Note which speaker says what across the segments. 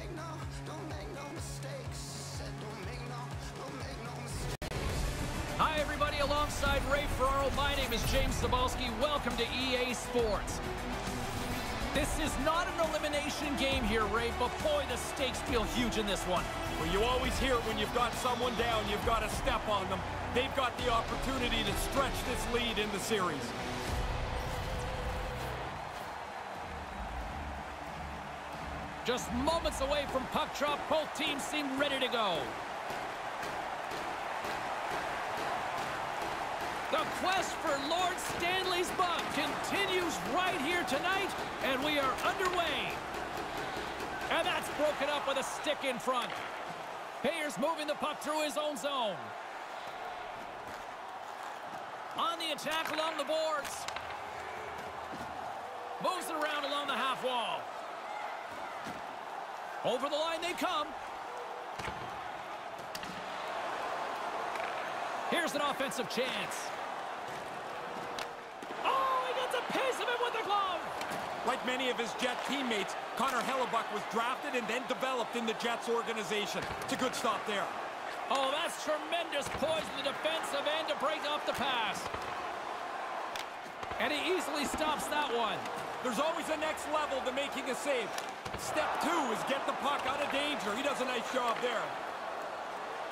Speaker 1: make no, don't make no mistakes. Said don't make no, don't make no mistakes.
Speaker 2: Hi, everybody. Alongside Ray Ferraro, my name is James Cybulski. Welcome to EA Sports. This is not an elimination game here, Ray, but boy, the stakes feel huge in this one.
Speaker 3: Well, you always hear it when you've got someone down, you've got to step on them. They've got the opportunity to stretch this lead in the series.
Speaker 2: Just moments away from puck drop, both teams seem ready to go. The quest for Lord Stanley's Buck continues right here tonight, and we are underway. And that's broken up with a stick in front. Payers moving the puck through his own zone. On the attack along the boards. Moves it around along the half wall. Over the line they come. Here's an offensive chance. Oh, he gets a piece of it with the glove.
Speaker 3: Like many of his Jet teammates, Connor Hellebuyck was drafted and then developed in the Jets organization. It's a good stop there.
Speaker 2: Oh, that's tremendous poise in the defensive end to break off the pass. And he easily stops that one.
Speaker 3: There's always a next level to making a save. Step two is get the puck out of danger. He does a nice job there.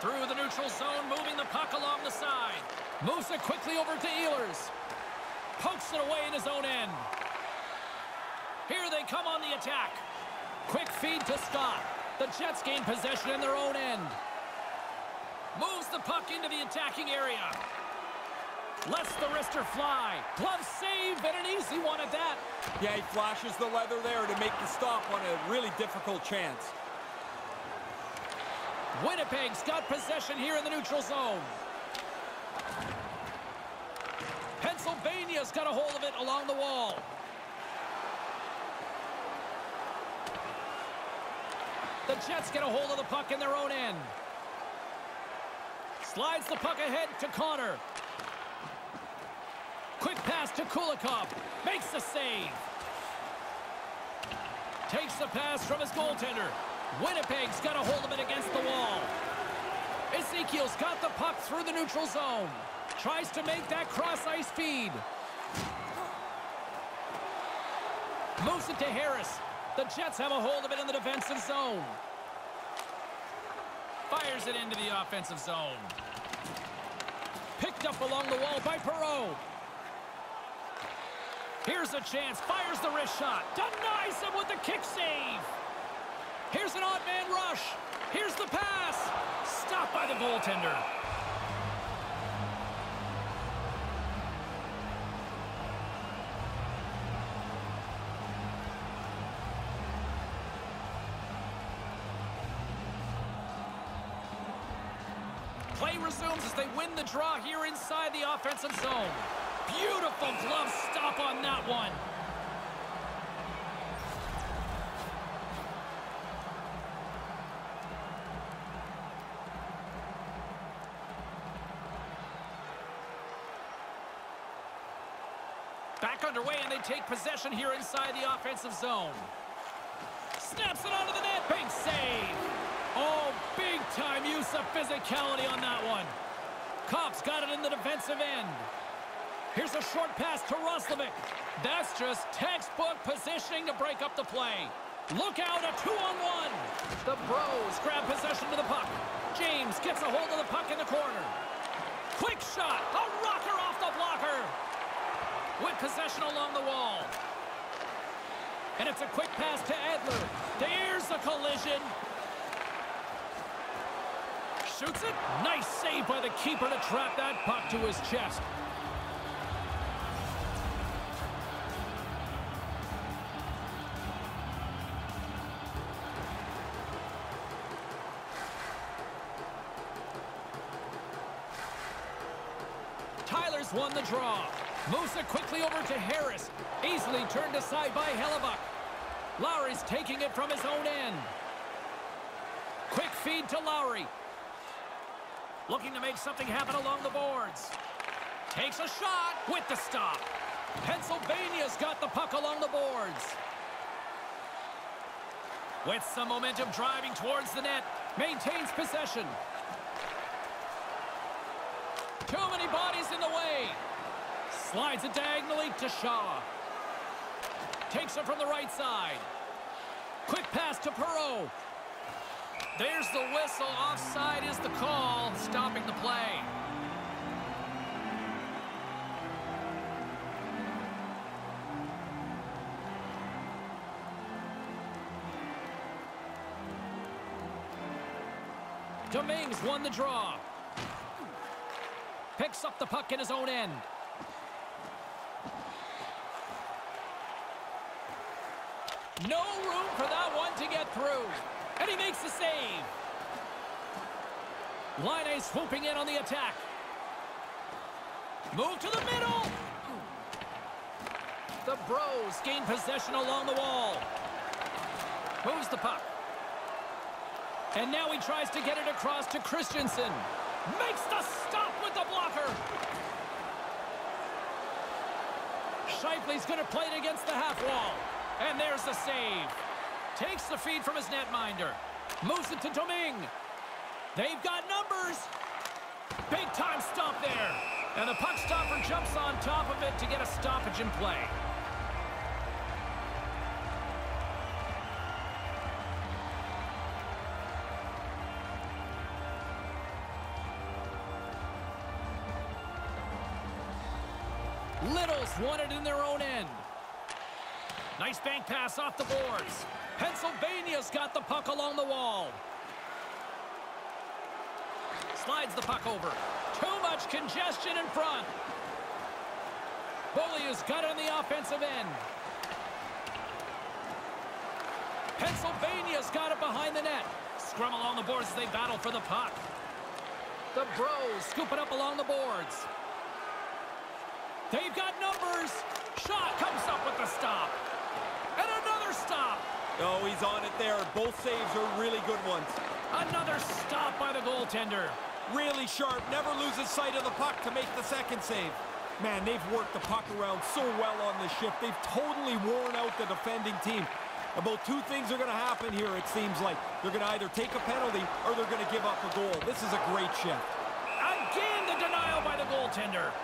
Speaker 2: Through the neutral zone, moving the puck along the side. Moves it quickly over to Ehlers. Pokes it away in his own end. Here they come on the attack. Quick feed to Scott. The Jets gain possession in their own end. Moves the puck into the attacking area. Lets the wrister fly. Glove save and an easy one at that.
Speaker 3: Yeah, he flashes the leather there to make the stop on a really difficult chance.
Speaker 2: Winnipeg's got possession here in the neutral zone. Pennsylvania's got a hold of it along the wall. The Jets get a hold of the puck in their own end. Slides the puck ahead to Connor. Quick pass to Kulikov. Makes the save. Takes the pass from his goaltender. Winnipeg's got a hold of it against the wall. Ezekiel's got the puck through the neutral zone. Tries to make that cross-ice feed. Moves it to Harris. The Jets have a hold of it in the defensive zone. Fires it into the offensive zone. Picked up along the wall by Perreault. Here's a chance. Fires the wrist shot. Denies him with the kick save. Here's an odd man rush. Here's the pass. Stopped by the goaltender. Play resumes as they win the draw here inside the offensive zone. Beautiful glove stop on that one. Back underway, and they take possession here inside the offensive zone. Snaps it onto the net. Big save. Oh, big-time use of physicality on that one. Copp's got it in the defensive end. Here's a short pass to Roslovic. That's just textbook positioning to break up the play. Look out, a two-on-one. The Bros grab possession to the puck. James gets a hold of the puck in the corner. Quick shot, a rocker off the blocker. With possession along the wall. And it's a quick pass to Adler. There's the collision. Shoots it. Nice save by the keeper to trap that puck to his chest. Draw. It quickly over to Harris. Easily turned aside by Hellebuyck. Lowry's taking it from his own end. Quick feed to Lowry. Looking to make something happen along the boards. Takes a shot with the stop. Pennsylvania's got the puck along the boards. With some momentum driving towards the net. Maintains possession. Too many bodies in the way. Slides it diagonally to Shaw. Takes it from the right side. Quick pass to Perreault. There's the whistle. Offside is the call, stopping the play. Dominguez won the draw. Picks up the puck in his own end. No room for that one to get through. And he makes the save. Laine swooping in on the attack. Move to the middle. The Bros gain possession along the wall. Moves the puck. And now he tries to get it across to Christensen. Makes the stop with the blocker. Scheifele's going to play it against the half wall. And there's the save. Takes the feed from his netminder. Moves it to Domingue. They've got numbers. Big time stop there. And the puck stopper jumps on top of it to get a stoppage in play. Littles won it in their own end. Nice bank pass off the boards. Pennsylvania's got the puck along the wall. Slides the puck over. Too much congestion in front. Beaulieu's got it on the offensive end. Pennsylvania's got it behind the net. Scrum along the boards as they battle for the puck. The Bros scoop it up along the boards. They've got numbers. Shot comes up with the stop.
Speaker 3: Oh, he's on it there. Both saves are really good ones.
Speaker 2: Another stop by the goaltender.
Speaker 3: Really sharp. Never loses sight of the puck to make the second save. Man, they've worked the puck around so well on this shift. They've totally worn out the defending team. About two things are going to happen here, it seems like. They're going to either take a penalty or they're going to give up a goal. This is a great shift.
Speaker 2: Again, the denial by the goaltender.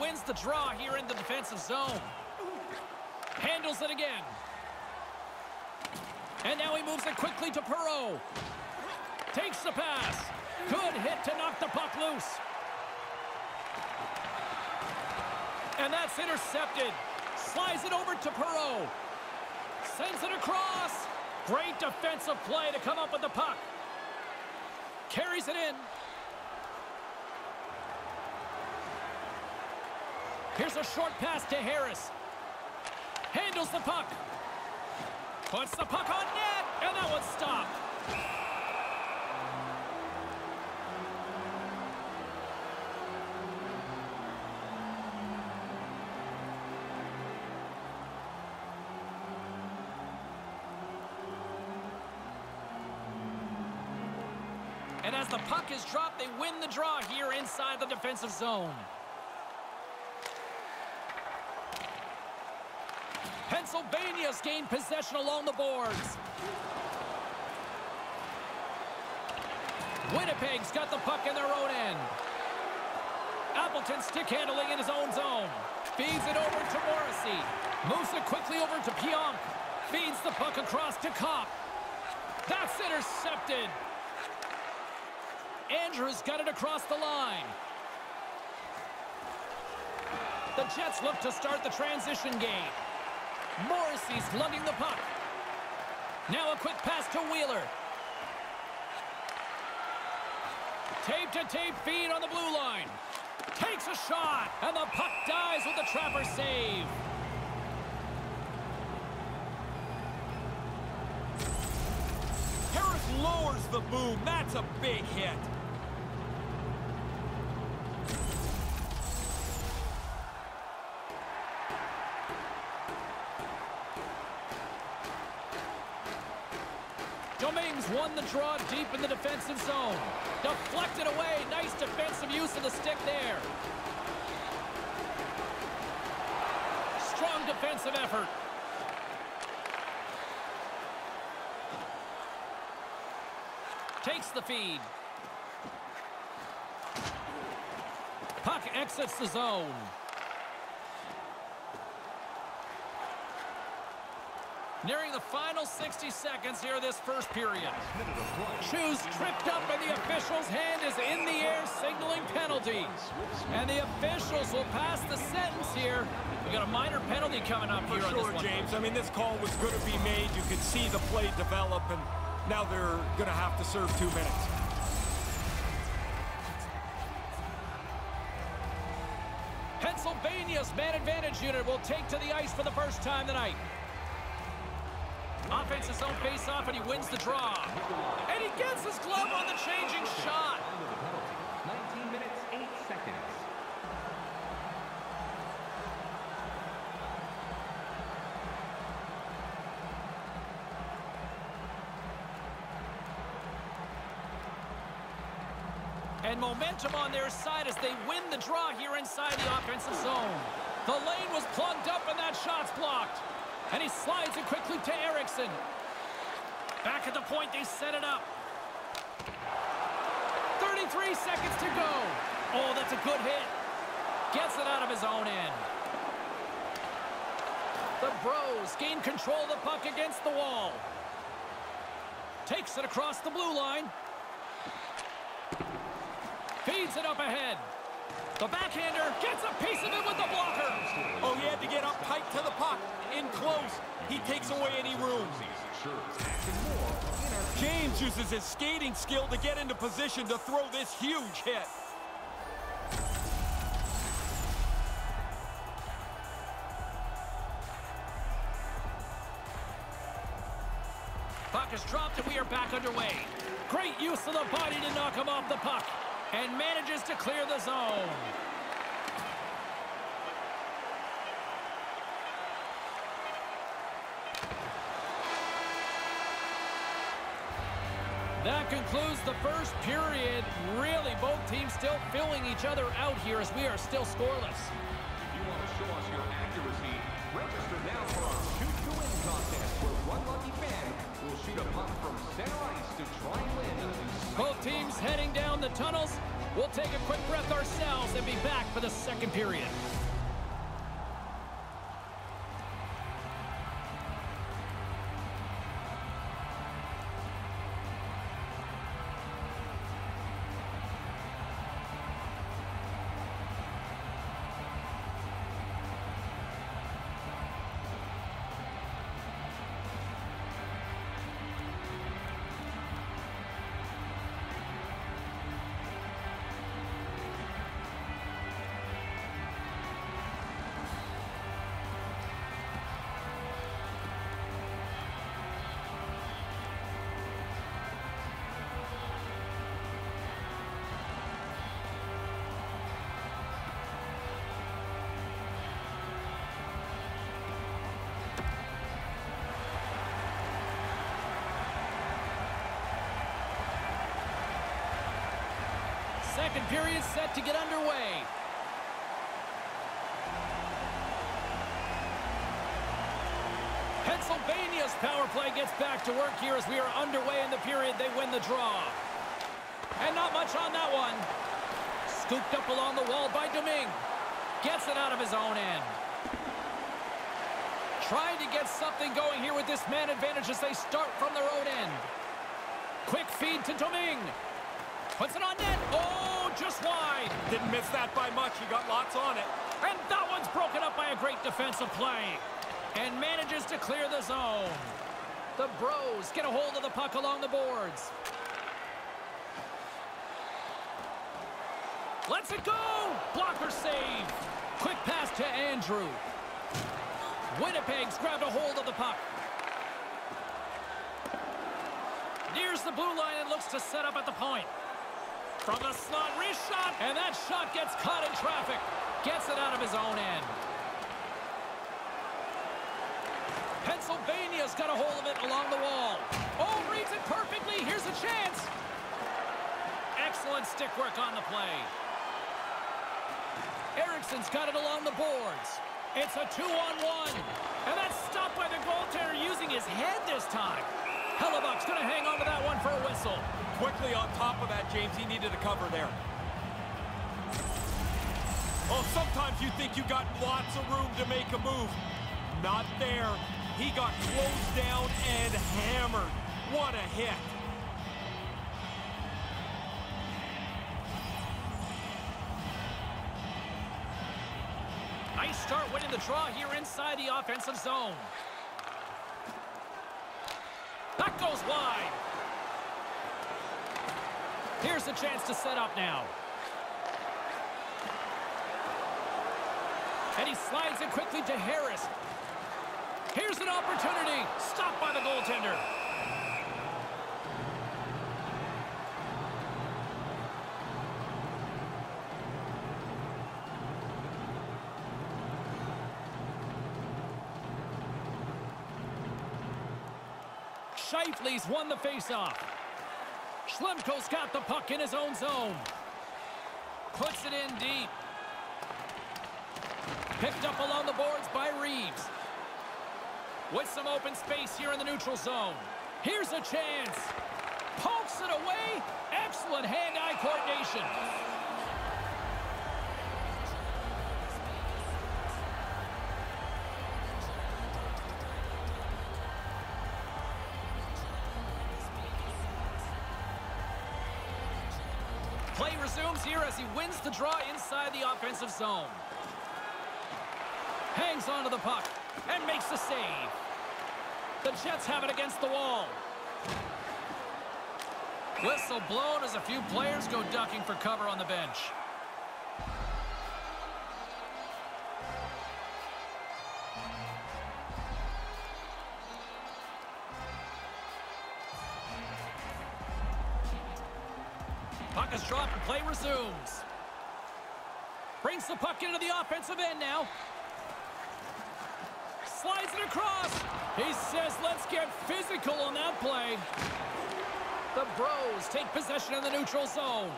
Speaker 2: Wins the draw here in the defensive zone. Handles it again. And now he moves it quickly to Perreault. Takes the pass. Good hit to knock the puck loose. And that's intercepted. Slides it over to Perreault. Sends it across. Great defensive play to come up with the puck. Carries it in. Here's a short pass to Harris. Handles the puck. Puts the puck on net, and that one's stopped. And as the puck is dropped, they win the draw here inside the defensive zone. Pennsylvania's gained possession along the boards. Winnipeg's got the puck in their own end. Appleton stick handling in his own zone. Feeds it over to Morrissey. Moves it quickly over to Pionk. Feeds the puck across to Copp. That's intercepted. Andrews got it across the line. The Jets look to start the transition game. Morrissey's lugging the puck. Now a quick pass to Wheeler. Tape-to-tape feed on the blue line. Takes a shot, and the puck dies with the trapper save.
Speaker 3: Harris lowers the boom. That's a big hit.
Speaker 2: Deep in the defensive zone. Deflected away. Nice defensive use of the stick there. Strong defensive effort. Takes the feed. Puck exits the zone. Nearing the final 60 seconds here this first period. Shoes tripped up and the official's hand is in the air signaling penalty. And the officials will pass the sentence here. We got a minor penalty coming up
Speaker 3: For
Speaker 2: here on
Speaker 3: sure,
Speaker 2: this one.
Speaker 3: James. I mean, this call was going to be made. You could see the play develop, and now they're going to have to serve two minutes.
Speaker 2: Pennsylvania's man advantage unit will take to the ice for the first time tonight. Offense his own face-off, and he wins the draw. And he gets his glove on the changing shot.
Speaker 4: 19 minutes, 8 seconds.
Speaker 2: And momentum on their side as they win the draw here inside the offensive zone. The lane was plugged up and that shot's blocked. And he slides it quickly to Erickson. Back at the point, they set it up. 33 seconds to go. Oh, that's a good hit. Gets it out of his own end. The Bros gain control of the puck against the wall. Takes it across the blue line. Feeds it up ahead. The backhander gets a piece of it with the blocker.
Speaker 3: Oh, he had to get up tight to the puck. In close. He takes away any room. James uses his skating skill to get into position to throw this huge hit.
Speaker 2: Puck is dropped and we are back underway. Great use of the body to knock him off the puck. And manages to clear the zone. That concludes the first period. Really, both teams still filling each other out here as we are still scoreless.
Speaker 4: If you want to show us your accuracy, register now for our contest, where one lucky fan will shoot a puck from center ice to try and win
Speaker 2: Both teams heading down the tunnels. We'll take a quick breath ourselves and be back for the second period. Second period set to get underway. Pennsylvania's power play gets back to work here as we are underway in the period. They win the draw. And not much on that one. Scooped up along the wall by Domingue. Gets it out of his own end. Trying to get something going here with this man advantage as they start from their own end. Quick feed to Domingue. Puts it on net. Oh, just wide.
Speaker 3: Didn't miss that by much. He got lots on it.
Speaker 2: And that one's broken up by a great defensive play. And manages to clear the zone. The Bros get a hold of the puck along the boards. Let's it go! Blocker save. Quick pass to Andrew. Winnipeg's grabbed a hold of the puck. Nears the blue line and looks to set up at the point. From the slot, wrist shot, and that shot gets caught in traffic. Gets it out of his own end. Pennsylvania's got a hold of it along the wall. Oh, reads it perfectly. Here's a chance. Excellent stick work on the play. Erickson's got it along the boards. It's a two-on-one. And that's stopped by the goaltender using his head this time. Hellebuyck's going to hang on to that one for a whistle.
Speaker 3: Quickly on top of that, James, he needed a cover there. Oh, sometimes you think you got lots of room to make a move. Not there. He got closed down and hammered. What a hit.
Speaker 2: Nice start winning the draw here inside the offensive zone. Goes wide. Here's a chance to set up now. And he slides it quickly to Harris. Here's an opportunity. Stopped by the goaltender. Scheifele's won the faceoff. Schlemko's got the puck in his own zone. Puts it in deep. Picked up along the boards by Reeves. With some open space here in the neutral zone. Here's a chance. Pokes it away. Excellent hand-eye coordination. Play resumes here as he wins the draw inside the offensive zone. Hangs onto the puck and makes the save. The Jets have it against the wall. Whistle blown as a few players go ducking for cover on the bench. Resumes. Brings the puck into the offensive end now. Slides it across. He says, let's get physical on that play. The Bros take possession in the neutral zone.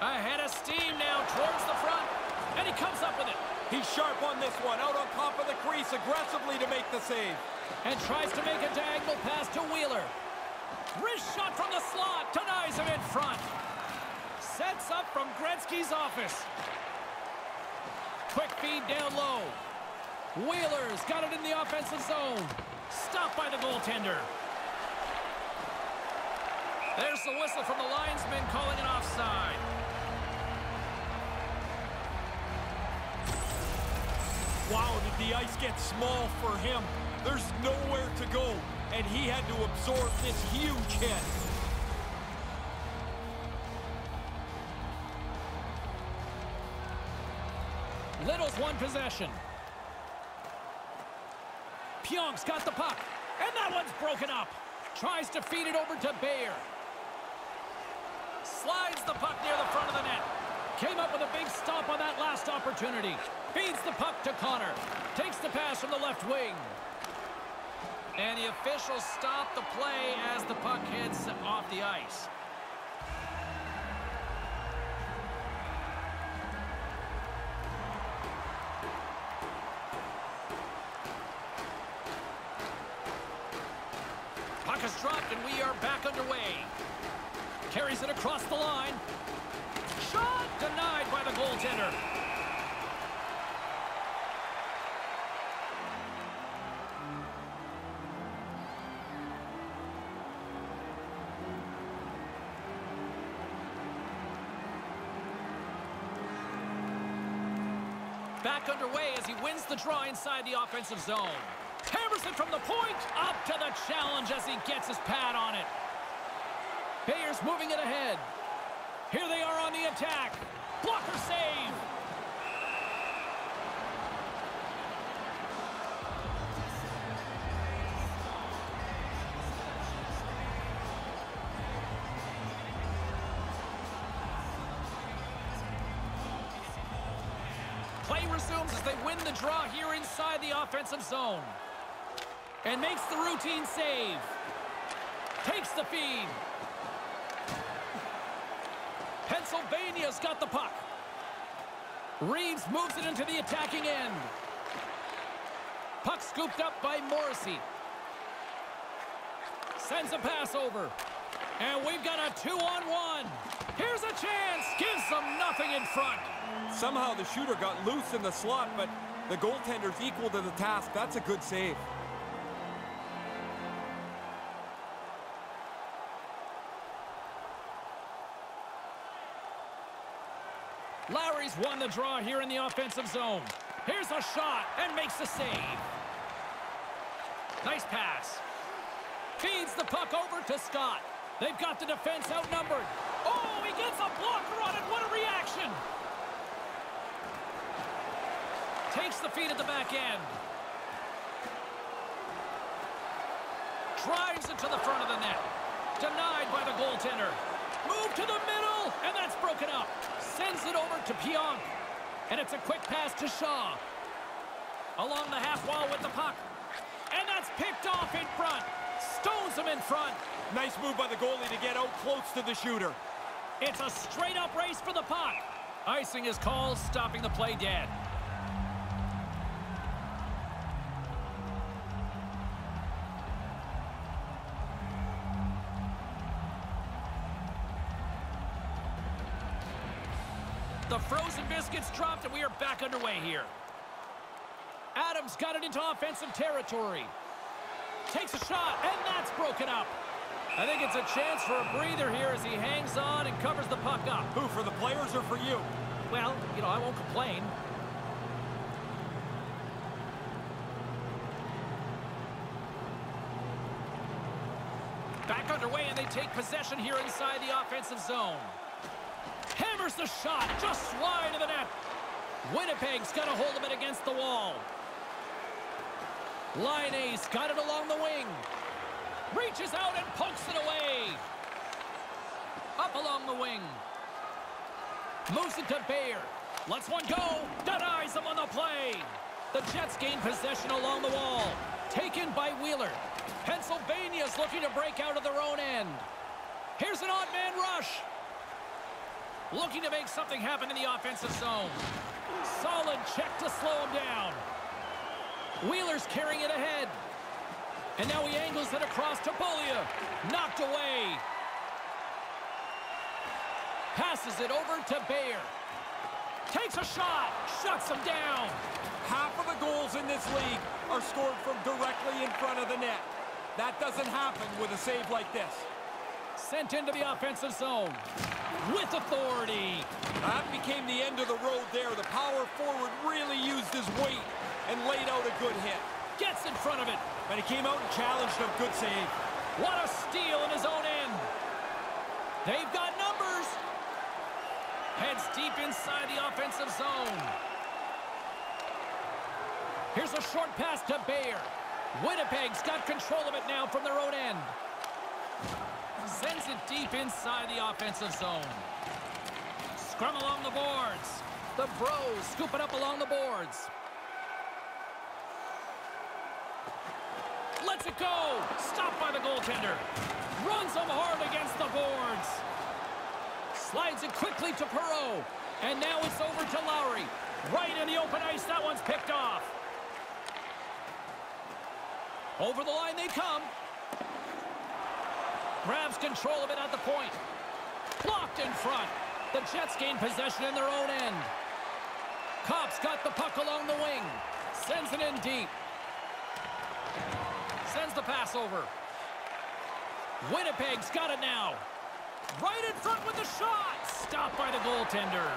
Speaker 2: Ahead of steam now towards the front. And he comes up with it.
Speaker 3: He's sharp on this one, out on top of the crease aggressively to make the save.
Speaker 2: And tries to make a diagonal pass to Wheeler. Wrist shot from the slot. Denies him in front. Sets up from Gretzky's office. Quick feed down low. Wheeler's got it in the offensive zone. Stopped by the goaltender. There's the whistle from the linesman calling an offside.
Speaker 3: Wow, did the ice get small for him? There's nowhere to go, and he had to absorb this huge hit.
Speaker 2: One possession. Pionk's got the puck, and that one's broken up. Tries to feed it over to Bayer. Slides the puck near the front of the net. Came up with a big stop on that last opportunity. Feeds the puck to Connor. Takes the pass from the left wing. And the officials stop the play as the puck hits off the ice. Back underway as he wins the draw inside the offensive zone. Hammers it from the point, up to the challenge as he gets his pad on it. Bayer's moving it ahead. Here they are on the attack. Blocker save. The offensive zone. And makes the routine save. Takes the feed. Pennsylvania's got the puck. Reeves moves it into the attacking end. Puck scooped up by Morrissey. Sends a pass over. And we've got a two-on-one. Here's a chance. Gives them nothing in front.
Speaker 3: Somehow the shooter got loose in the slot, but the goaltender's equal to the task. That's a good save.
Speaker 2: Lowry's won the draw here in the offensive zone. Here's a shot and makes the save. Nice pass. Feeds the puck over to Scott. They've got the defense outnumbered. Oh, he gets a blocker on it. What a reaction. Takes the feed at the back end. Drives it to the front of the net. Denied by the goaltender. Move to the middle, and that's broken up. Sends it over to Pionk. And it's a quick pass to Shaw. Along the half wall with the puck. And that's picked off in front. Stones him in front.
Speaker 3: Nice move by the goalie to get out close to the shooter.
Speaker 2: It's a straight-up race for the puck. Icing is called, stopping the play dead. Biscuits dropped, and we are back underway here. Adams got it into offensive territory. Takes a shot, and that's broken up. I think it's a chance for a breather here as he hangs on and covers the puck up.
Speaker 3: Who, for the players or for you?
Speaker 2: Well, you know, I won't complain. Back underway, and they take possession here inside the offensive zone. Hammers the shot, just wide of the net. Winnipeg's got a hold of it against the wall. Laine's got it along the wing. Reaches out and pokes it away. Up along the wing. Moves it to Bayer. Lets one go. Denies him on the play. The Jets gain possession along the wall. Taken by Wheeler. Pennsylvania's looking to break out of their own end. Here's an odd man rush. Looking to make something happen in the offensive zone. Solid check to slow him down. Wheeler's carrying it ahead. And now he angles it across to Bolia. Knocked away. Passes it over to Bayer. Takes a shot. Shuts him down.
Speaker 3: Half of the goals in this league are scored from directly in front of the net. That doesn't happen with a save like this.
Speaker 2: Sent into the offensive zone. With authority.
Speaker 3: That became the end of the road there. The power forward really used his weight and laid out a good hit.
Speaker 2: Gets in front of it.
Speaker 3: And he came out and challenged him. Good save.
Speaker 2: What a steal in his own end. They've got numbers. Heads deep inside the offensive zone. Here's a short pass to Bayer. Winnipeg's got control of it now from their own end. Sends it deep inside the offensive zone. Scrum along the boards. The Bros scoop it up along the boards. Lets it go. Stopped by the goaltender. Runs them hard against the boards. Slides it quickly to Perreault. And now it's over to Lowry. Right in the open ice. That one's picked off. Over the line they come. Grabs control of it at the point. Blocked in front. The Jets gain possession in their own end. Copp's got the puck along the wing. Sends it in deep. Sends the pass over. Winnipeg's got it now. Right in front with the shot. Stopped by the goaltender.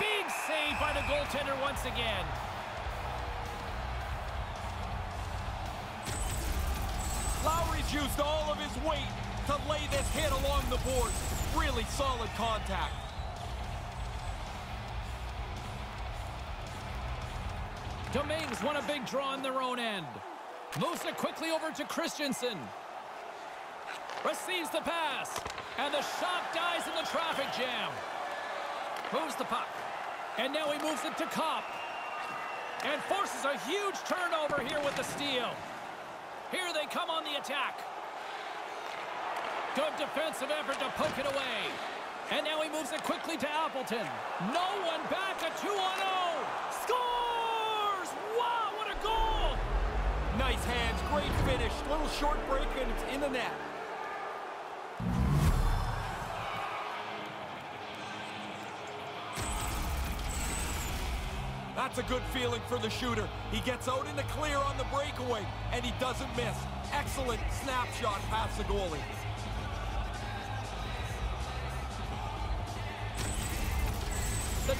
Speaker 2: Big save by the goaltender once again.
Speaker 3: Lowry's used all of his weight to lay this hit along the board. Really solid contact.
Speaker 2: Dominguez won a big draw in their own end. Moves it quickly over to Christensen. Receives the pass. And the shot dies in the traffic jam. Moves the puck. And now he moves it to Copp. And forces a huge turnover here with the steal. Here they come on the attack. Good defensive effort to poke it away. And now he moves it quickly to Appleton. No one back, a 2 on 0. Scores! Wow, what a goal!
Speaker 3: Nice hands, great finish. Little short break and it's in the net. That's a good feeling for the shooter. He gets out in the clear on the breakaway, and he doesn't miss. Excellent snapshot past the goalie.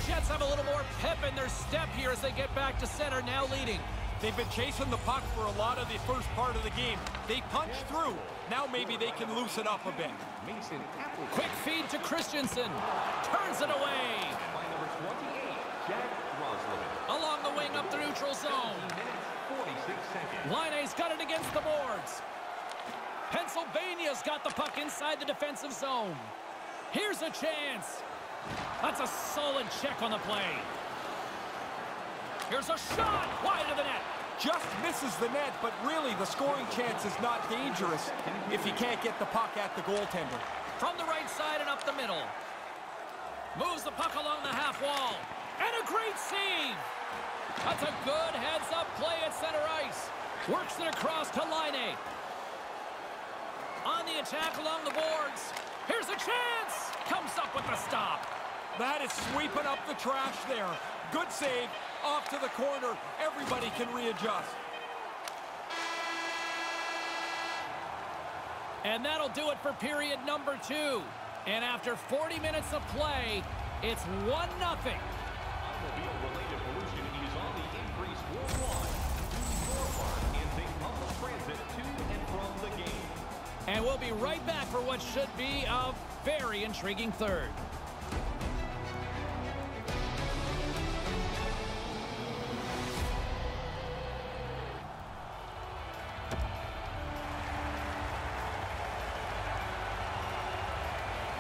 Speaker 2: Jets have a little more pep in their step here as they get back to center, now leading.
Speaker 3: They've been chasing the puck for a lot of the first part of the game. They punched through. Now maybe they can loosen up a bit.
Speaker 4: Mason Appleton
Speaker 2: Quick feed to Christensen. Turns it away.
Speaker 4: by number 28, Jack Roslovic.
Speaker 2: Along the wing up the neutral zone.
Speaker 4: Minutes, 46 seconds.
Speaker 2: Laine's got it against the boards. Pennsylvania's got the puck inside the defensive zone. Here's a chance. That's a solid check on the play. Here's a shot wide of the net.
Speaker 3: Just misses the net, but really the scoring chance is not dangerous if he can't get the puck at the goaltender.
Speaker 2: From the right side and up the middle. Moves the puck along the half wall. And a great save. That's a good heads-up play at center ice. Works it across to Laine. On the attack along the boards. Here's a chance. Comes up with the stop.
Speaker 3: That is sweeping up the trash there. Good save, off to the corner. Everybody can readjust.
Speaker 2: And that'll do it for period number two. And after 40 minutes of play, it's 1-0.
Speaker 4: Automobile-related pollution is on the increase worldwide. Use your part and. And
Speaker 2: we'll be right back for what should be a very intriguing third.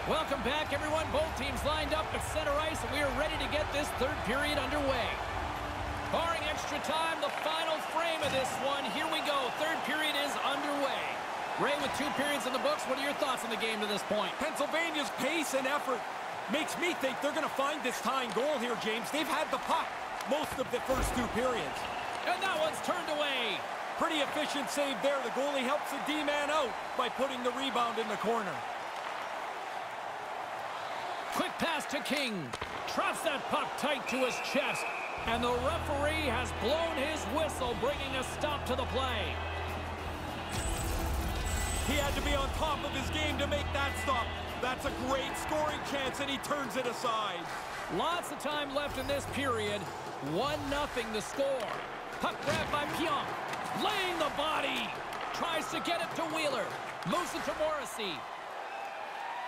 Speaker 2: Welcome back, everyone. Both teams lined up at center ice, and we are ready to get this third period underway. Barring extra time, the final frame of this one. Here we go. Third period is underway. Ray, with two periods in the books, what are your thoughts on the game to this point?
Speaker 3: Pennsylvania's pace and effort makes me think they're going to find this tying goal here, James. They've had the puck most of the first two periods.
Speaker 2: And that one's turned away.
Speaker 3: Pretty efficient save there. The goalie helps the D-man out by putting the rebound in the corner.
Speaker 2: Quick pass to King. Traps that puck tight to his chest. And the referee has blown his whistle, bringing a stop to the play.
Speaker 3: He had to be on top of his game to make that stop. That's a great scoring chance, and he turns it aside.
Speaker 2: Lots of time left in this period. 1-0 the score. Puck grabbed by Pionk. Laying the body. Tries to get it to Wheeler. Moves it to Morrissey.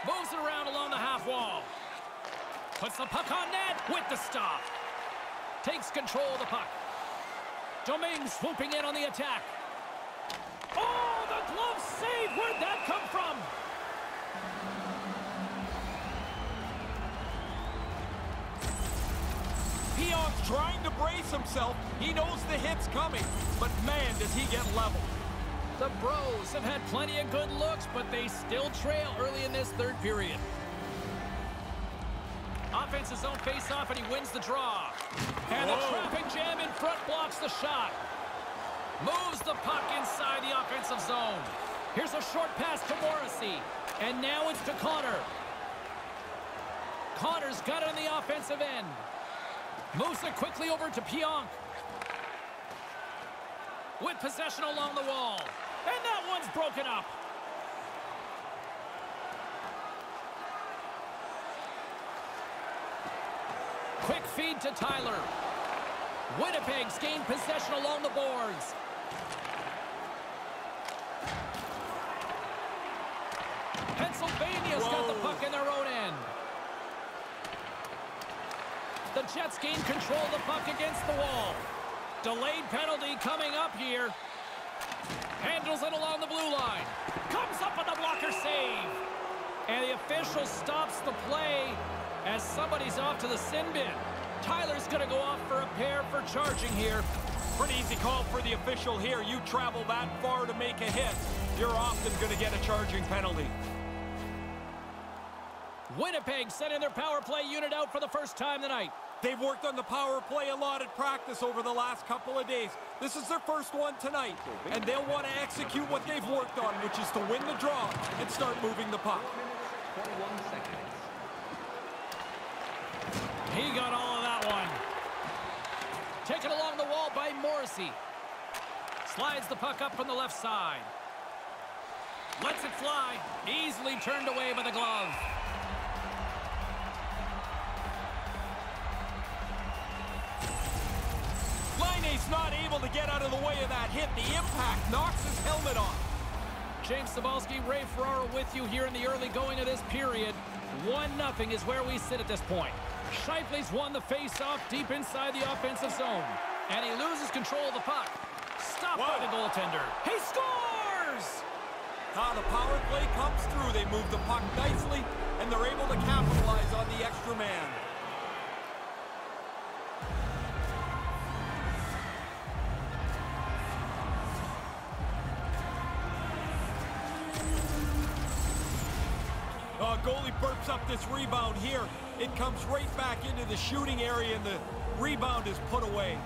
Speaker 2: Moves it around along the half wall. Puts the puck on net with the stop. Takes control of the puck. Domingue swooping in on the attack. Oh, the glove save! Where'd that come from?
Speaker 3: Pionk's trying to brace himself. He knows the hit's coming, but man, does he get leveled.
Speaker 2: The Bros have had plenty of good looks, but they still trail early in this third period. Offensive zone face-off, and he wins the draw. And the
Speaker 3: Whoa.
Speaker 2: traffic jam in front blocks the shot. Moves the puck inside the offensive zone. Here's a short pass to Morrissey. And now it's to Connor. Connor's got it on the offensive end. Moves it quickly over to Pionk. With possession along the wall. And that one's broken up. Quick feed to Tyler. Winnipeg's gained possession along the boards. Pennsylvania's got the
Speaker 3: Whoa.
Speaker 2: puck in their own end. The Jets gain control of the puck against the wall. Delayed penalty coming up here. Handles it along the blue line. Comes up with the blocker save. And the official stops the play as somebody's off to the sin bin. Tyler's going to go off for a pair for charging here.
Speaker 3: Pretty easy call for the official here. You travel that far to make a hit, you're often going to get a charging penalty.
Speaker 2: Winnipeg sending their power play unit out for the first time tonight.
Speaker 3: They've worked on the power play a lot at practice over the last couple of days. This is their first one tonight, and they'll want to execute what they've worked on, which is to win the draw and start moving the puck.
Speaker 2: He got all of that one. Taken along the wall by Morrissey. Slides the puck up from the left side. Lets it fly. Easily turned away by the glove.
Speaker 3: Laine's not able to get out of the way of that hit. The impact knocks his helmet off.
Speaker 2: James Cybulski, Ray Ferraro with you here in the early going of this period. 1-0 is where we sit at this point. Scheifele's won the face-off deep inside the offensive zone. And he loses control of the puck. Stopped by the goaltender. He scores!
Speaker 3: Now the power play comes through. They move the puck nicely, and they're able to capitalize on the extra man. Goalie burps up this rebound here. It comes right back into the shooting area, and the rebound is put away.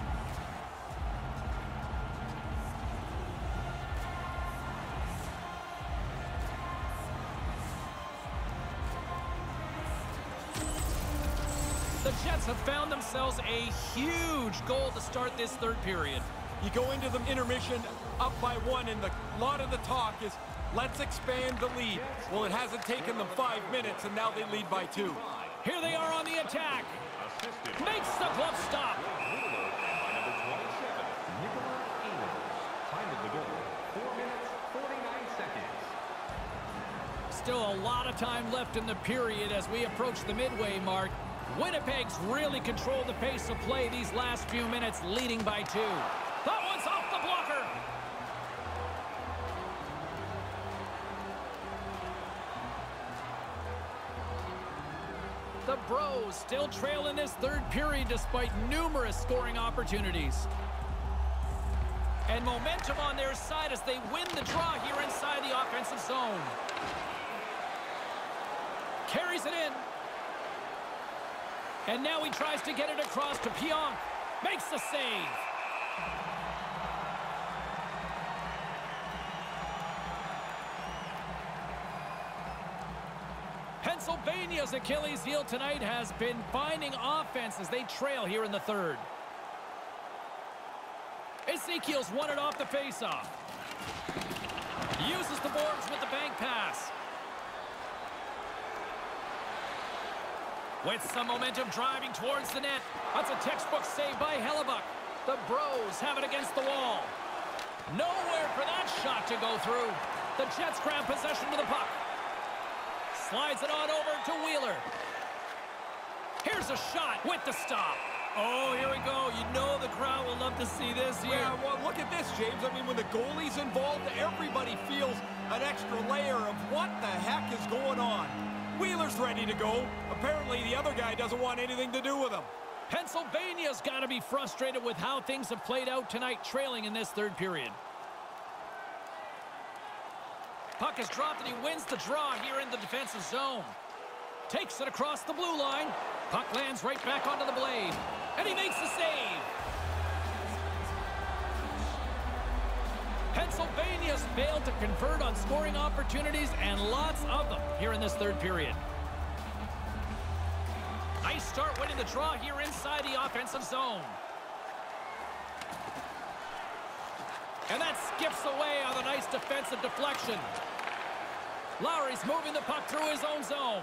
Speaker 2: The Jets have found themselves a huge goal to start this third period.
Speaker 3: You go into the intermission up by one, and the lot of the talk is, let's expand the lead. Well, it hasn't taken them five minutes, and now they lead by two.
Speaker 2: Here they are on the attack. Makes the glove stop.
Speaker 4: Wheeler and by number 27, Nikolai Ehlers. Time of the goal, 4 minutes, 49 seconds.
Speaker 2: Still a lot of time left in the period as we approach the midway mark. Winnipeg's really controlled the pace of play these last few minutes, leading by two. That one's off the blocker. The Bros still trail in this third period despite numerous scoring opportunities. And momentum on their side as they win the draw here inside the offensive zone. Carries it in. And now he tries to get it across to Pionk. Makes the save. Pennsylvania's Achilles heel tonight has been finding offense as they trail here in the third. Ezekiel's won it off the faceoff. Uses the boards with the bank pass. With some momentum driving towards the net. That's a textbook save by Hellebuyck. The Bros have it against the wall. Nowhere for that shot to go through. The Jets grab possession to the puck. Slides it on over to Wheeler. Here's a shot with the stop. Oh, here we go. You know the crowd will love to see this here.
Speaker 3: Yeah, well, look at this, James. I mean, when the goalie's involved, everybody feels an extra layer of what the heck is going on. Wheeler's ready to go. Apparently, the other guy doesn't want anything to do with him.
Speaker 2: Pennsylvania's got to be frustrated with how things have played out tonight, trailing in this third period. Puck is dropped and he wins the draw here in the defensive zone. Takes it across the blue line. Puck lands right back onto the blade. And he makes the save. Pennsylvania's failed to convert on scoring opportunities and lots of them here in this third period. Nice start winning the draw here inside the offensive zone. And that skips away on a nice defensive deflection. Lowry's moving the puck through his own zone.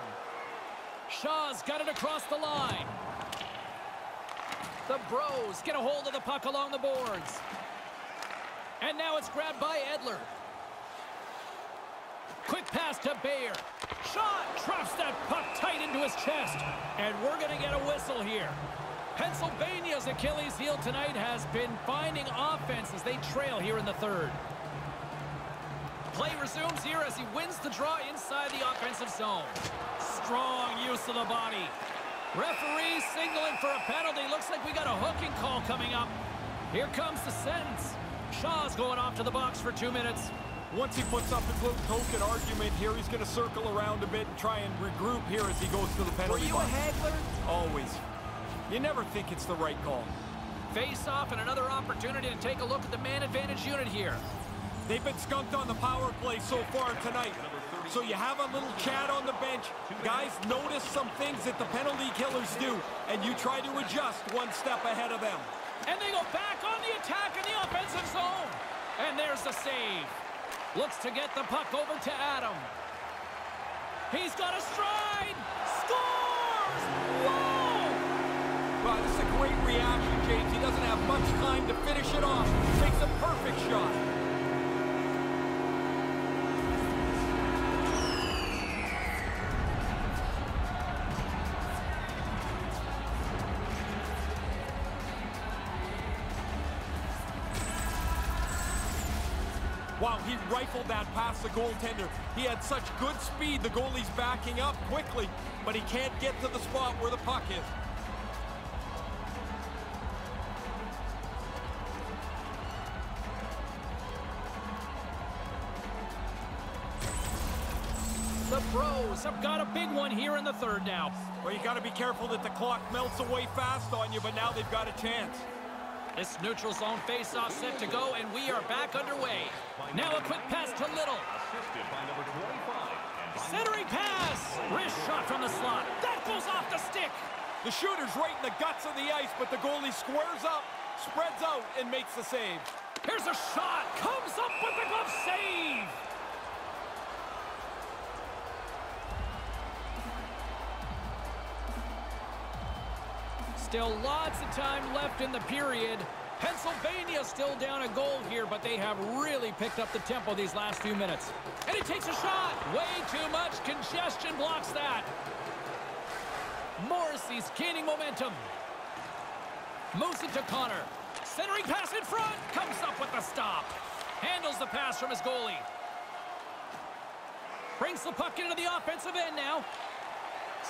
Speaker 2: Shaw's got it across the line. The Bros get a hold of the puck along the boards. And now it's grabbed by Edler. Quick pass to Bayer. Shaw traps that puck tight into his chest. And we're going to get a whistle here. Pennsylvania's Achilles heel tonight has been finding offense as they trail here in the third. Play resumes here as he wins the draw inside the offensive zone. Strong use of the body. Referee signaling for a penalty. Looks like we got a hooking call coming up. Here comes the sentence. Shaw's going off to the box for two minutes.
Speaker 3: Once he puts up his little token argument here, he's going to circle around a bit and try and regroup here as he goes to the penalty
Speaker 2: Were
Speaker 3: penalty
Speaker 2: you a
Speaker 3: box.
Speaker 2: haggler?
Speaker 3: Always. You never think it's the right call.
Speaker 2: Face off and another opportunity to take a look at the man advantage unit here.
Speaker 3: They've been skunked on the power play so far tonight. So you have a little chat on the bench. Guys, notice some things that the penalty killers do, and you try to adjust one step ahead of them.
Speaker 2: And they go back on the attack in the offensive zone. And there's the save. Looks to get the puck over to Adam. He's got a stride. Scores! Whoa!
Speaker 3: Wow, this is a great reaction, James. He doesn't have much time to finish it off. Takes a perfect shot. Wow, he rifled that past the goaltender. He had such good speed, the goalie's backing up quickly, but he can't get to the spot where the puck is.
Speaker 2: The Bros have got a big one here in the third now.
Speaker 3: Well, you got to be careful that the clock melts away fast on you, but now they've got a chance.
Speaker 2: This neutral zone face-off set to go, and we are back underway. Now a quick pass to Little.
Speaker 4: Assisted by number 25.
Speaker 2: Centering pass. Wrist shot from the slot. That goes off the stick.
Speaker 3: The shooter's right in the guts of the ice, but the goalie squares up, spreads out, and makes the save.
Speaker 2: Here's a shot. Comes up with the glove save. Still lots of time left in the period. Pennsylvania still down a goal here, but they have really picked up the tempo these last few minutes. And he takes a shot. Way too much congestion blocks that. Morrissey's gaining momentum. Moves it to Connor. Centering pass in front. Comes up with the stop. Handles the pass from his goalie. Brings the puck into the offensive end now.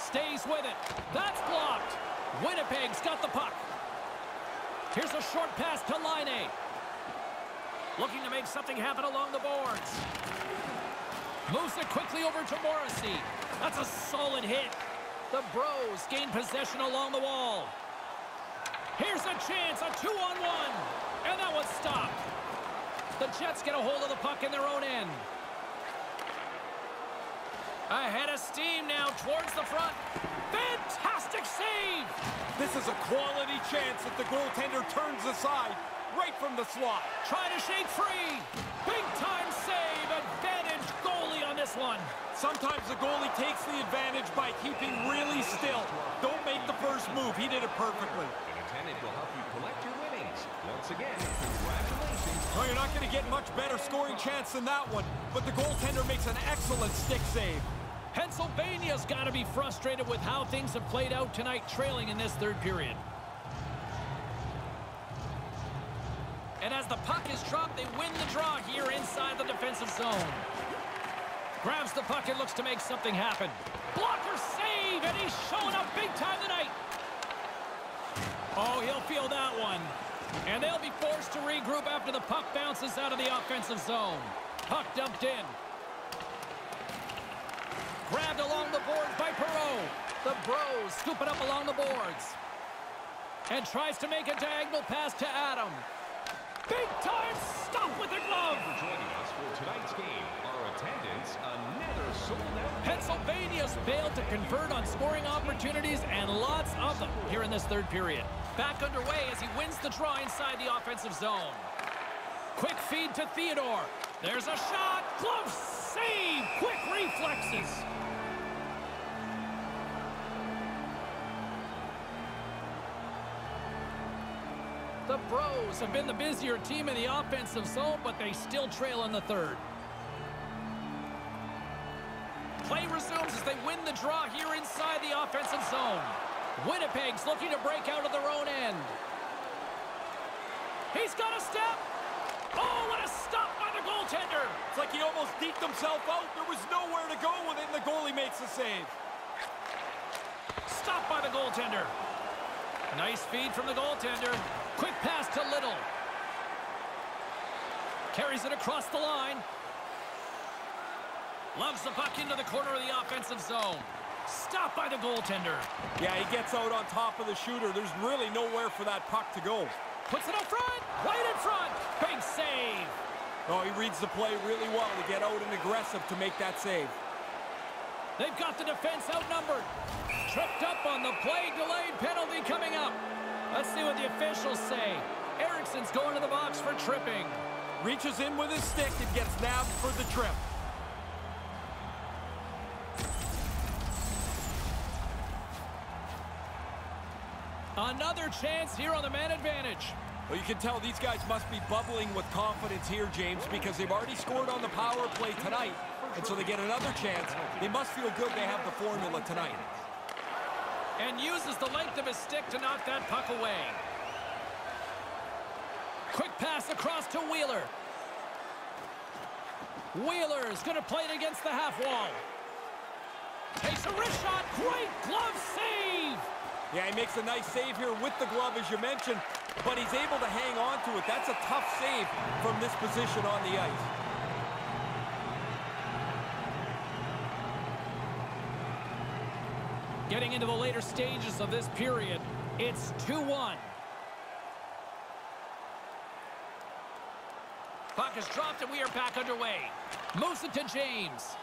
Speaker 2: Stays with it. That's blocked. Winnipeg's got the puck. Here's a short pass to Laine. Looking to make something happen along the boards. Moves it quickly over to Morrissey. That's a solid hit. The Bros gain possession along the wall. Here's a chance, a two-on-one. And that one's stopped. The Jets get a hold of the puck in their own end. Ahead of steam now towards the front. Fantastic save!
Speaker 3: This is a quality chance that the goaltender turns aside right from the slot.
Speaker 2: Trying to shake free. Big time save. Advantage goalie on this one.
Speaker 3: Sometimes the goalie takes the advantage by keeping really still. Don't make the first move. He did it perfectly.
Speaker 4: An attendant will help you collect your winnings. Once again, congratulations.
Speaker 3: No, you're not going to get much better scoring chance than that one, but the goaltender makes an excellent stick save.
Speaker 2: Pennsylvania's got to be frustrated with how things have played out tonight, trailing in this third period. And as the puck is dropped, they win the draw here inside the defensive zone. Grabs the puck and looks to make something happen. Blocker save, and he's showing up big time tonight. Oh, he'll feel that one. And they'll be forced to regroup after the puck bounces out of the offensive zone. Puck dumped in. Grabbed along the boards by Perot. The Bros scoop it up along the boards. And tries to make a diagonal pass to Adam. Big time stop with the glove.
Speaker 4: For joining us for tonight's game, our attendance, another sold-out
Speaker 2: Pennsylvania's failed to convert on scoring opportunities and lots of them here in this third period. Back underway as he wins the draw inside the offensive zone. Quick feed to Theodore. There's a shot. Close save. Quick reflexes. The Bros have been the busier team in the offensive zone, but they still trail in the third. Play resumes as they win the draw here inside the offensive zone. Winnipeg's looking to break out of their own end. He's got a step. Oh, what a stop
Speaker 3: It's like he almost deked himself out. There was nowhere to go with it, and the goalie makes the save.
Speaker 2: Stopped by the goaltender. Nice feed from the goaltender. Quick pass to Little. Carries it across the line. Loves the puck into the corner of the offensive zone. Stopped by the goaltender.
Speaker 3: Yeah, he gets out on top of the shooter. There's really nowhere for that puck to go.
Speaker 2: Puts it up front. Right in front. Big save.
Speaker 3: Oh, he reads the play really well to get out and aggressive to make that save.
Speaker 2: They've got the defense outnumbered. Tripped up on the play. Delayed penalty coming up. Let's see what the officials say. Ericsson's going to the box for tripping.
Speaker 3: Reaches in with his stick and gets nabbed for the trip.
Speaker 2: Another chance here on the man advantage.
Speaker 3: Well, you can tell these guys must be bubbling with confidence here, James, because they've already scored on the power play tonight, and so they get another chance. They must feel good they have the formula tonight.
Speaker 2: And uses the length of his stick to knock that puck away. Quick pass across to Wheeler. Wheeler is going to play it against the half wall. Takes a wrist shot. Great glove save.
Speaker 3: Yeah, he makes a nice save here with the glove, as you mentioned, but he's able to hang on to it. That's a tough save from this position on the ice.
Speaker 2: Getting into the later stages of this period, it's 2-1. Puck is dropped and we are back underway. It to James.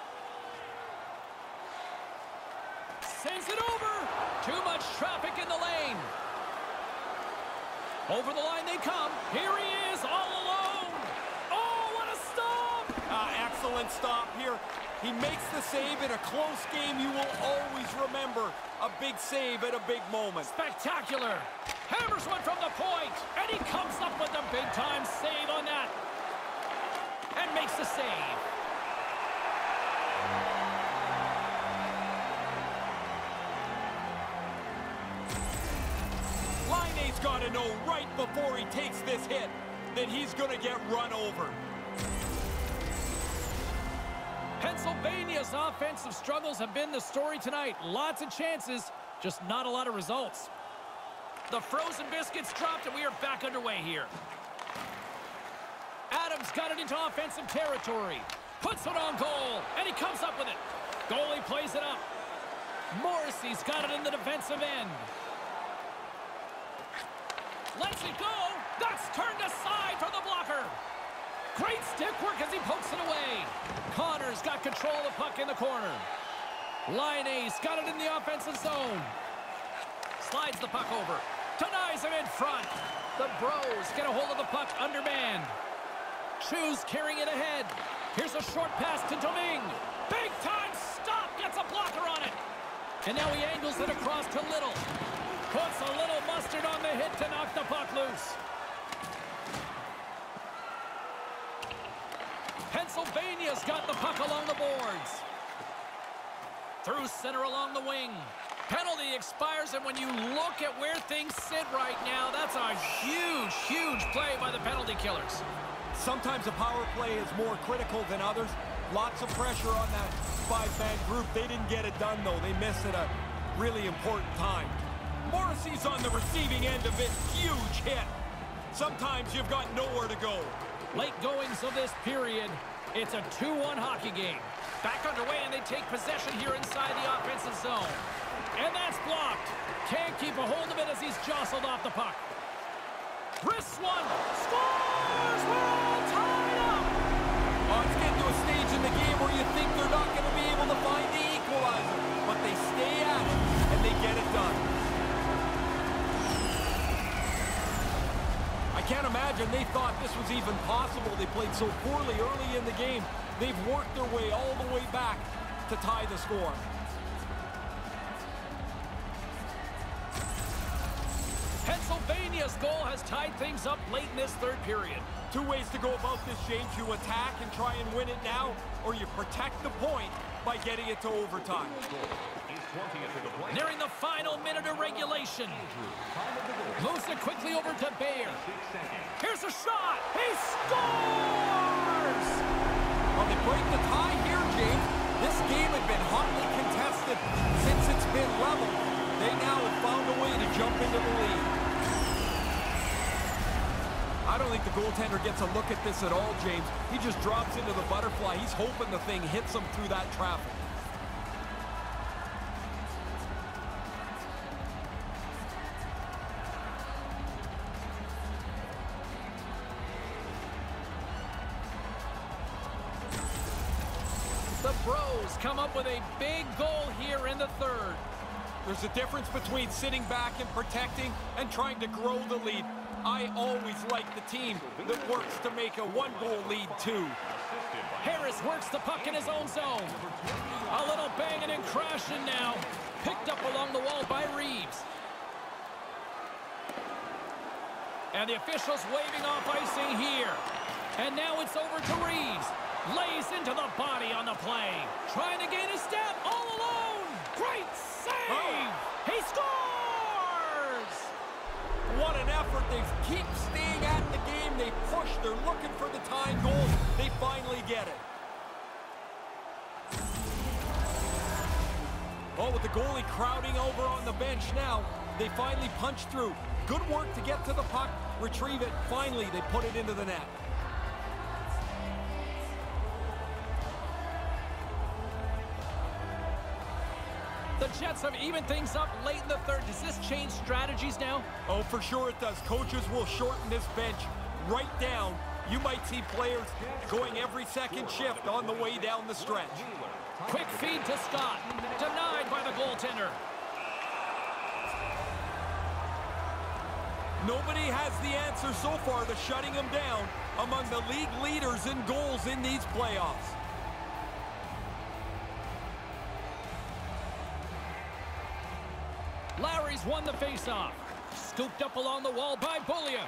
Speaker 2: Sends it over. Too much traffic in the lane. Over the line they come. Here he is all alone. Oh, what a stop!
Speaker 3: Uh, excellent stop here. He makes the save in a close game you will always remember. A big save at a big moment.
Speaker 2: Spectacular. Hammers one from the point, and he comes up with a big-time save on that. And makes the save.
Speaker 3: To know right before he takes this hit that he's going to get run over.
Speaker 2: Pennsylvania's offensive struggles have been the story tonight. Lots of chances, just not a lot of results. The frozen biscuits dropped, and we are back underway here. Adams got it into offensive territory. Puts it on goal, and he comes up with it. Goalie plays it up. Morrissey's got it in the defensive end. Lets it go. That's turned aside for the blocker. Great stick work as he pokes it away. Connors got control of the puck in the corner. Liney's got it in the offensive zone. Slides the puck over. Denies him in front. The Bros get a hold of the puck undermanned. Shoes carrying it ahead. Here's a short pass to Domingue. Big time stop. Gets a blocker on it. And now he angles it across to Little. Puts a little mustard on the hit to knock the puck loose. Pennsylvania's got the puck along the boards. Through center along the wing. Penalty expires, and when you look at where things sit right now, that's a huge, huge play by the penalty killers.
Speaker 3: Sometimes a power play is more critical than others. Lots of pressure on that five-man group. They didn't get it done, though. They missed at a really important time. Morrissey's on the receiving end of it. Huge hit. Sometimes you've got nowhere to go.
Speaker 2: Late goings of this period, it's a 2-1 hockey game. Back underway, and they take possession here inside the offensive zone. And that's blocked. Can't keep a hold of it as he's jostled off the puck. Wrists one. Scores! We're all tied up!
Speaker 3: Oh, it's getting to a stage in the game where you think they're not going to be able to find the equalizer. But they stay at it, and they get it done. Can't imagine they thought this was even possible. They played so poorly early in the game. They've worked their way all the way back to tie the score.
Speaker 2: Pennsylvania's goal has tied things up late in this third period.
Speaker 3: Two ways to go about this, James. You attack and try and win it now, or you protect the point by getting it to overtime.
Speaker 4: He's 20th of the play.
Speaker 2: Nearing the final minute of regulation. Moves it quickly over to Bayer. Here's a shot. He scores!
Speaker 3: Well, they break the tie here, James. This game had been hotly contested since it's been level. They now have found a way to jump into the lead. I don't think the goaltender gets a look at this at all, James. He just drops into the butterfly. He's hoping the thing hits him through that traffic.
Speaker 2: Up with a big goal here in the third.
Speaker 3: There's a difference between sitting back and protecting and trying to grow the lead. I always like the team that works to make a one-goal lead, too.
Speaker 2: Harris works the puck in his own zone. A little banging and crashing now. Picked up along the wall by Reeves. And the officials waving off icing here. And now it's over to Reeves. Lays into the body on the play. Trying to gain a step all alone. Great save!
Speaker 3: Oh.
Speaker 2: He scores!
Speaker 3: What an effort. They keep staying at the game. They push. They're looking for the tying goal. They finally get it. Oh, with the goalie crowding over on the bench now, they finally punch through. Good work to get to the puck, retrieve it. Finally, they put it into the net.
Speaker 2: The Jets have evened things up late in the third. Does this change strategies now?
Speaker 3: Oh, for sure it does. Coaches will shorten this bench right down. You might see players going every second shift on the way down the stretch.
Speaker 2: Quick feed to Scott. Denied by the goaltender.
Speaker 3: Nobody has the answer so far to shutting them down among the league leaders in goals in these playoffs.
Speaker 2: Larry's won the faceoff. Scooped up along the wall by Bullia.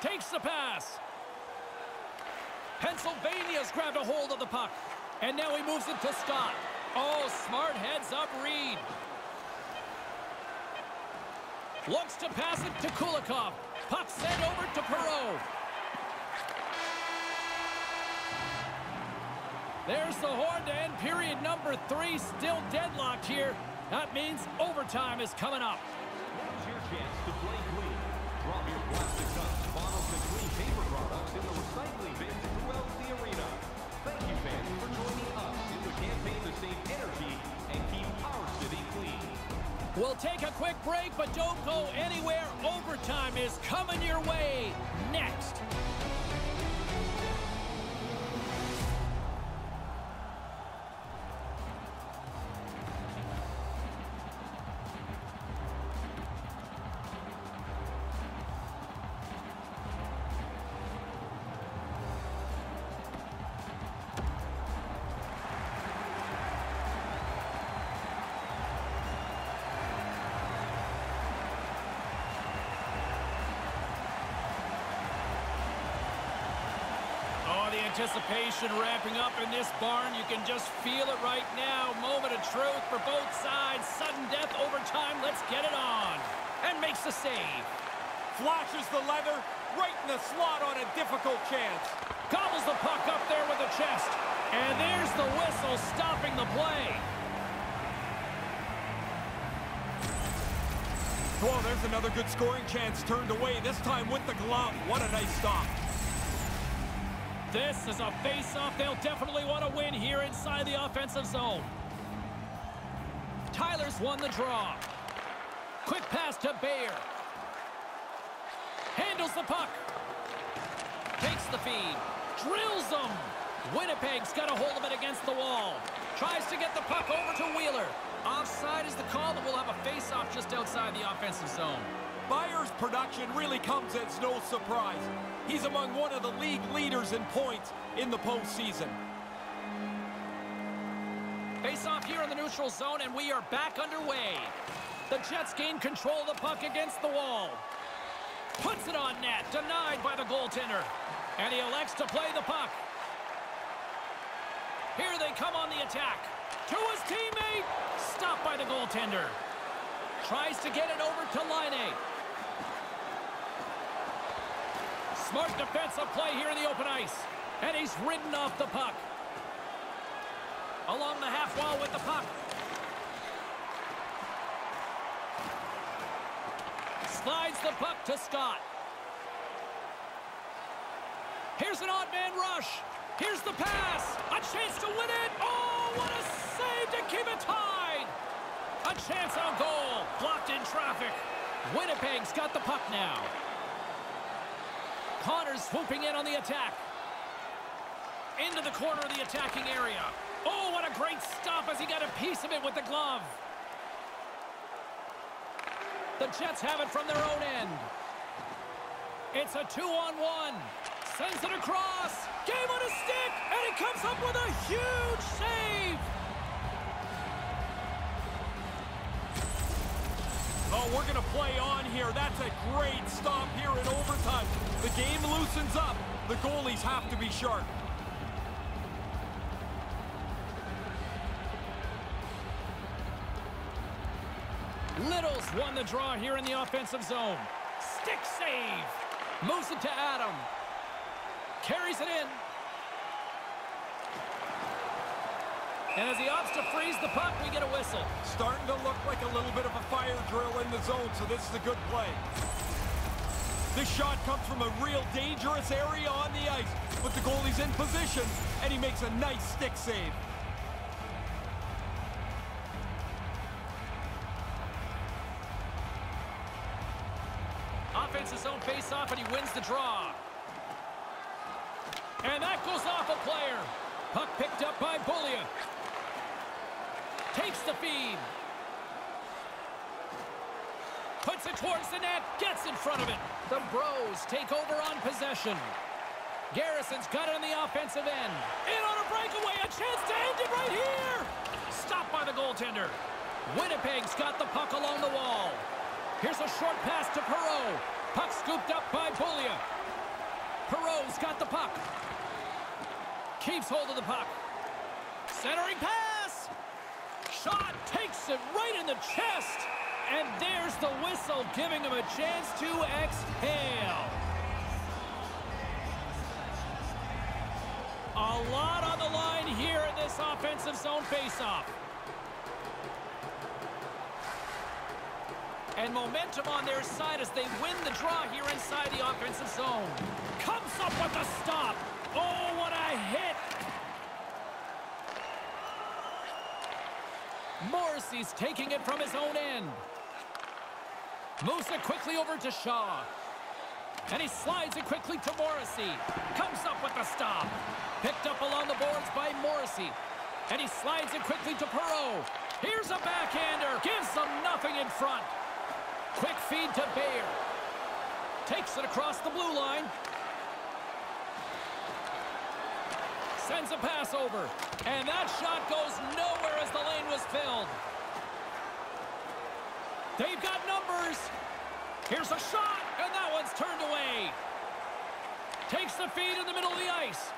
Speaker 2: Takes the pass. Pennsylvania's grabbed a hold of the puck. And now he moves it to Scott. Oh, smart heads up Reed. Looks to pass it to Kulikov. Puck sent over to Perot. There's the horn to end period number three. Still deadlocked here. That means overtime is coming up.
Speaker 4: Now's your chance to play clean. Drop your plastic cups, bottles, and clean paper products in the recycling bins throughout the arena. Thank you, fans, for joining us in the campaign to save energy and keep our city clean.
Speaker 2: We'll take a quick break, but don't go anywhere. Overtime is coming your way next. Anticipation ramping up in this barn. You can just feel it right now. Moment of truth for both sides. Sudden death overtime. Let's get it on. And makes the save.
Speaker 3: Flashes the leather right in the slot on a difficult chance.
Speaker 2: Gobbles the puck up there with the chest. And there's the whistle stopping the play.
Speaker 3: Well, there's another good scoring chance turned away, this time with the glove. What a nice stop.
Speaker 2: This is a face-off they'll definitely want to win here inside the offensive zone. Tyler's won the draw. Quick pass to Bayer. Handles the puck. Takes the feed. Drills them. Winnipeg's got a hold of it against the wall. Tries to get the puck over to Wheeler. Offside is the call, but we'll have a face-off just outside the offensive zone.
Speaker 3: Bayer's production really comes as no surprise. He's among one of the league leaders in points in the postseason.
Speaker 2: Face-off here in the neutral zone, and we are back underway. The Jets gain control of the puck against the wall. Puts it on net, denied by the goaltender. And he elects to play the puck. Here they come on the attack. To his teammate. Stopped by the goaltender. Tries to get it over to Laine Smart defensive play here in the open ice. And he's ridden off the puck. Along the half wall with the puck. Slides the puck to Scott. Here's an odd man rush. Here's the pass. A chance to win it. Oh, what a save to keep it tied. A chance on goal. Blocked in traffic. Winnipeg's got the puck now. Connors swooping in on the attack. Into the corner of the attacking area. Oh, what a great stop as he got a piece of it with the glove. The Jets have it from their own end. It's a two-on-one. Sends it across. Game on a stick, and he comes up with a huge save.
Speaker 3: Oh, we're going to play on here. That's a great stop here in overtime. The game loosens up. The goalies have to be sharp.
Speaker 2: Littles won the draw here in the offensive zone. Stick save. Moves it to Adam. Carries it in. And as he opts to freeze the puck, we get a whistle.
Speaker 3: Starting to look like a little bit of a fire drill in the zone, so this is a good play. This shot comes from a real dangerous area on the ice, but the goalie's in position, and he makes a nice stick save.
Speaker 2: Offensive zone face-off, and he wins the draw. And that goes off a player. Puck picked up by Bullia. Takes the feed. Puts it towards the net. Gets in front of it. The Bros take over on possession. Garrison's got it on the offensive end. In on a breakaway. A chance to end it right here. Stopped by the goaltender. Winnipeg's got the puck along the wall. Here's a short pass to Perot. Puck scooped up by Bullia. Perot's got the puck. Keeps hold of the puck. Centering pass. Shot takes it right in the chest. And there's the whistle, giving him a chance to exhale. A lot on the line here in this offensive zone faceoff. And momentum on their side as they win the draw here inside the offensive zone. Comes up with the stop. Oh, what a hit. Morrissey's taking it from his own end. Moves it quickly over to Shaw. And he slides it quickly to Morrissey. Comes up with the stop. Picked up along the boards by Morrissey. And he slides it quickly to Perot. Here's a backhander. Gives them nothing in front. Quick feed to Bayer. Takes it across the blue line. Sends a pass over. And that shot goes nowhere as the lane was filled. They've got numbers. Here's a shot, and that one's turned away. Takes the feed in the middle of the ice.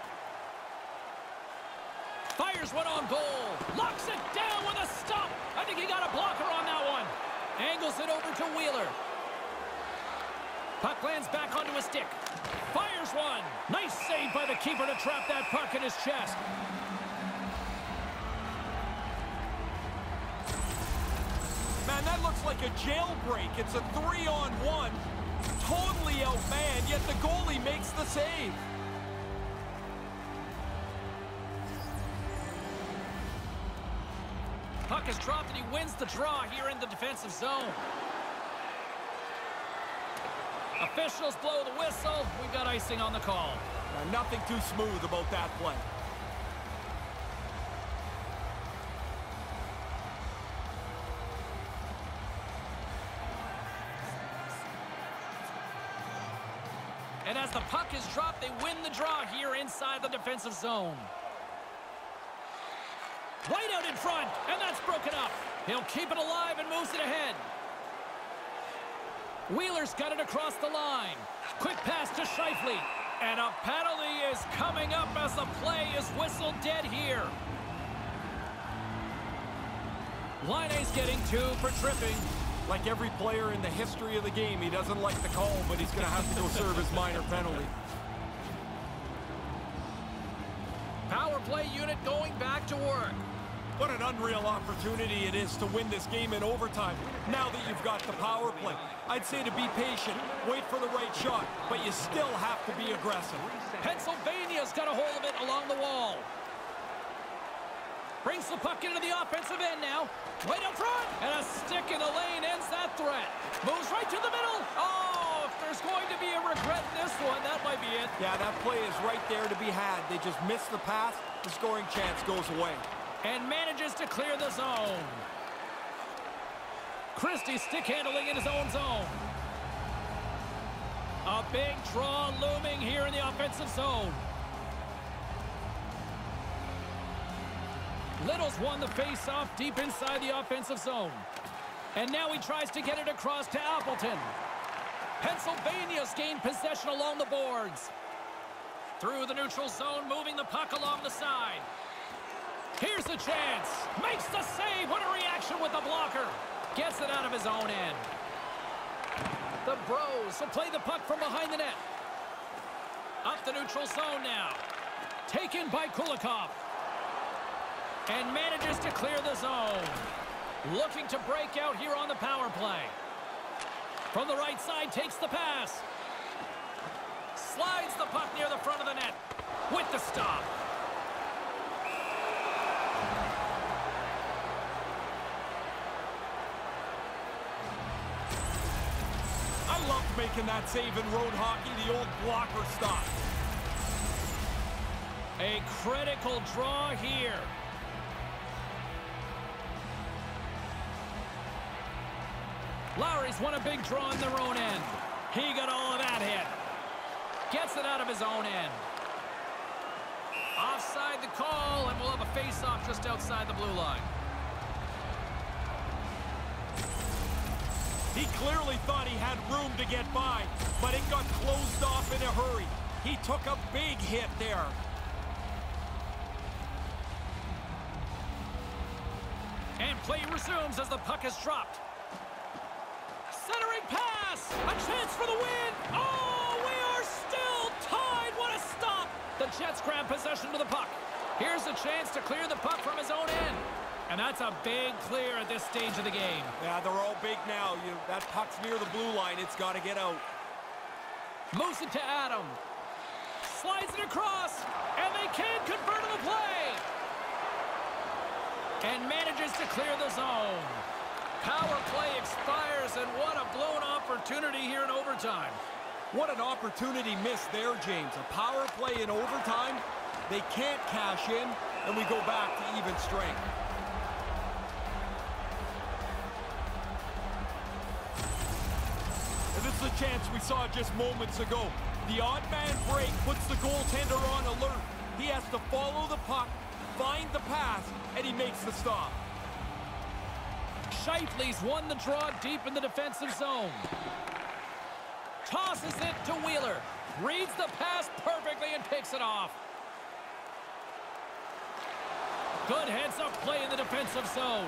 Speaker 2: Fires one on goal. Locks it down with a stop. I think he got a blocker on that one. Angles it over to Wheeler. Puck lands back onto his stick. Fires one. Nice save by the keeper to trap that puck in his chest.
Speaker 3: Man, that looks like a jailbreak. It's a three-on-one. Totally outmanned, yet the goalie makes the save.
Speaker 2: Puck is dropped and he wins the draw here in the defensive zone. Officials blow the whistle. We've got icing on the call.
Speaker 3: Now, nothing too smooth about that play.
Speaker 2: And as the puck is dropped, they win the draw here inside the defensive zone. Right out in front, and that's broken up. He'll keep it alive and moves it ahead. Wheeler's got it across the line. Quick pass to Scheifele. And a penalty is coming up as the play is whistled dead here. Laine's getting two for tripping.
Speaker 3: Like every player in the history of the game, he doesn't like the call, but he's going to have to go serve his minor penalty.
Speaker 2: Power play unit going back to work.
Speaker 3: What an unreal opportunity it is to win this game in overtime now that you've got the power play. I'd say to be patient, wait for the right shot, but you still have to be aggressive.
Speaker 2: Pennsylvania's got a hold of it along the wall. Brings the puck into the offensive end now. Right up front. And a stick in the lane ends that threat. Moves right to the middle. Oh, if there's going to be a regret in this one, that might be it.
Speaker 3: Yeah, that play is right there to be had. They just missed the pass. The scoring chance goes away.
Speaker 2: And manages to clear the zone. Christie stick handling in his own zone. A big draw looming here in the offensive zone. Little's won the face-off deep inside the offensive zone. And now he tries to get it across to Appleton. Pennsylvania's gained possession along the boards. Through the neutral zone, moving the puck along the side. Here's the chance. Makes the save. What a reaction with the blocker. Gets it out of his own end. The Bros will play the puck from behind the net. Up the neutral zone now. Taken by Kulikov. And manages to clear the zone. Looking to break out here on the power play. From the right side, takes the pass. Slides the puck near the front of the net. With the stop.
Speaker 3: Making that save in road hockey, the old blocker stop.
Speaker 2: A critical draw here. Lowry's won a big draw in their own end. He got all of that hit. Gets it out of his own end. Offside the call, and we'll have a face-off just outside the blue line.
Speaker 3: He clearly thought he had room to get by, but it got closed off in a hurry. He took a big hit there.
Speaker 2: And play resumes as the puck is dropped. Centering pass! A chance for the win! Oh, we are still tied! What a stop! The Jets grab possession of the puck. Here's a chance to clear the puck from his own end. And that's a big clear at this stage of the game.
Speaker 3: Yeah, they're all big now. You, that puck's near the blue line. It's got to get out.
Speaker 2: Moves it to Adam. Slides it across. And they can't convert on the play. And manages to clear the zone. Power play expires, and what a blown opportunity here in overtime.
Speaker 3: What an opportunity missed there, James. A power play in overtime. They can't cash in, and we go back to even strength. A chance we saw just moments ago. The odd man break puts the goaltender on alert. He has to follow the puck, find the pass, and he makes the stop.
Speaker 2: Scheifele's won the draw deep in the defensive zone. Tosses it to Wheeler. Reads the pass perfectly and picks it off. Good heads-up play in the defensive zone.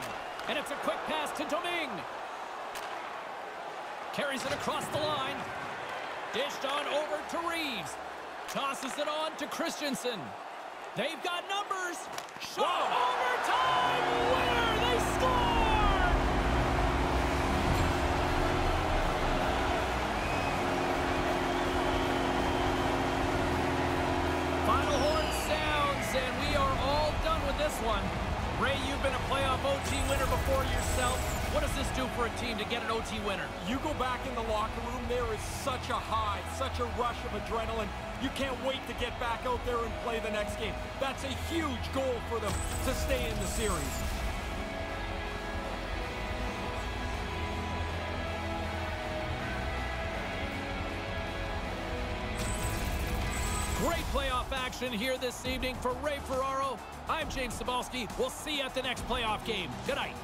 Speaker 2: And it's a quick pass to Domingue. Carries it across the line. Dished on over to Reeves. Tosses it on to Christensen. They've got numbers. Shot overtime winner. They score. Final horn sounds, and we are all done with this one. Ray, you've been a playoff OT winner before yourself. What does this do for a team to get an OT winner?
Speaker 3: You go back in the locker room, there is such a high, such a rush of adrenaline. You can't wait to get back out there and play the next game. That's a huge goal for them to stay in the series.
Speaker 2: Great playoff action here this evening for Ray Ferraro. I'm James Cybulski. We'll see you at the next playoff game. Good night.